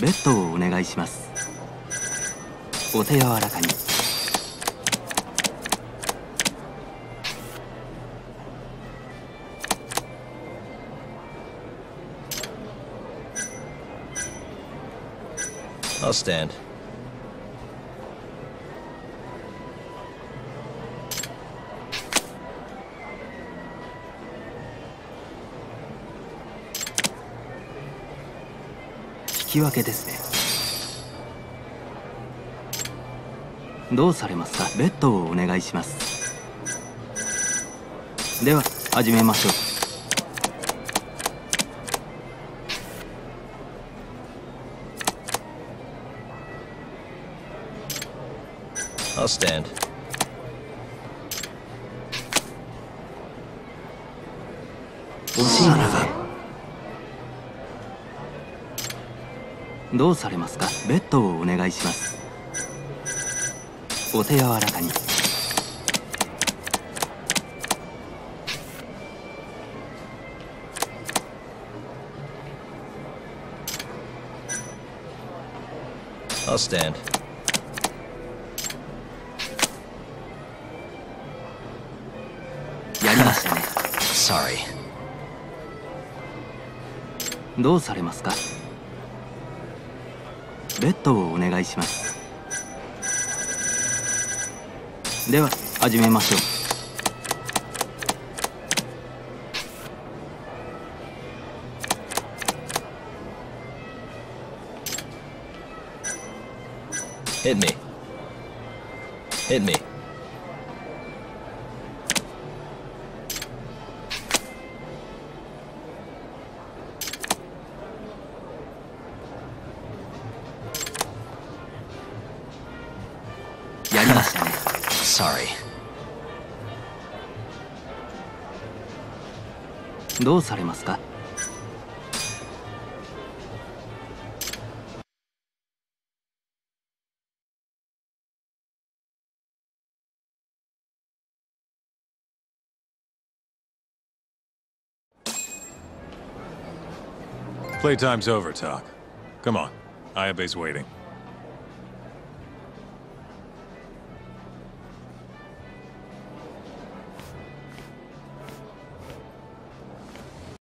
ベッドをお願いしますお手柔らかに I'll stand. き分けですね。どうされますか？ベッドをお願いします。では始めましょう。I'll stand. 惜どうされますか？ベッドをお願いしますお手柔らかに I'll stand. やりましたね Sorry. どうされますか？ベッドをお願いしますでは始めましょう Hit me. Hit me. やりましたね Sorry. どうされますか Playtime's over, Talk. Come on. Ayabe's waiting.